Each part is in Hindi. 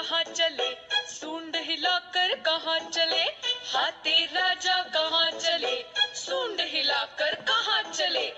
कहाँ चले? सूंड हिलाकर कहाँ चले? हाथी राजा कहाँ चले? सूंड हिलाकर कहाँ चले?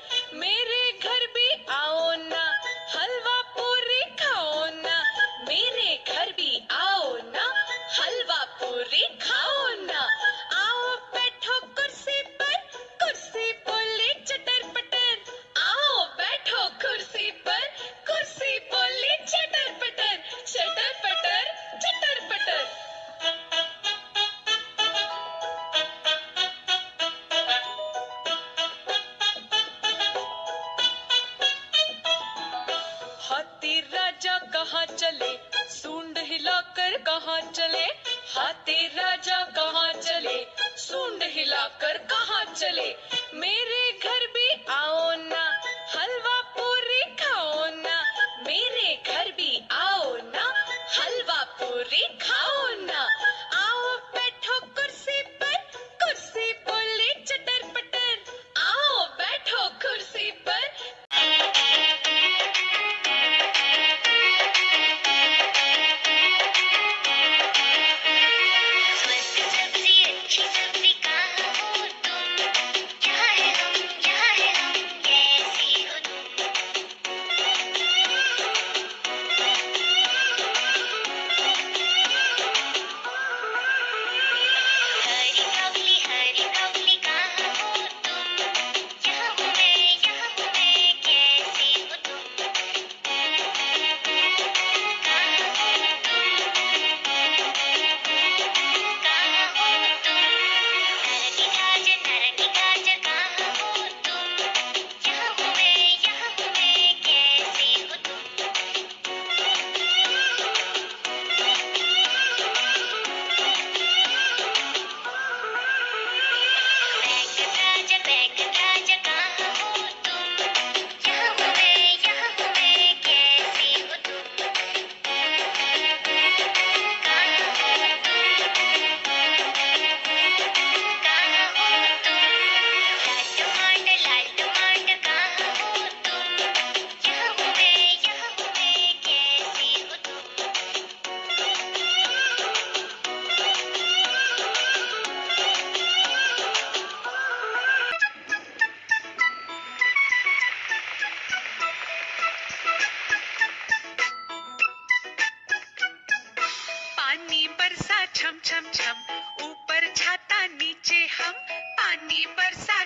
कहाँ चले? सूंड हिलाकर कहाँ चले? हाथी राजा कहाँ चले? सूंड हिलाकर कहाँ चले? बैग का जगा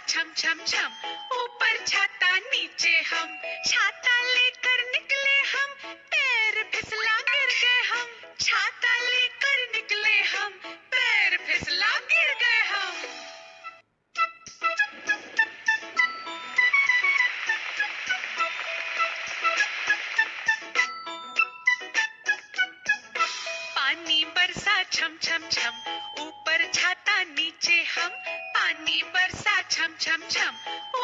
छम छम छम। ऊपर छाता, नीचे हम। छाता लेकर निकले हम। पैर फिसला गिर गए हम। छाता लेकर निकले हम। पैर फिसला गिर गए हम। पानी बरसा छम छम छम। ऊपर छाता, नीचे हम। पानी बरसा chum, chum, chum.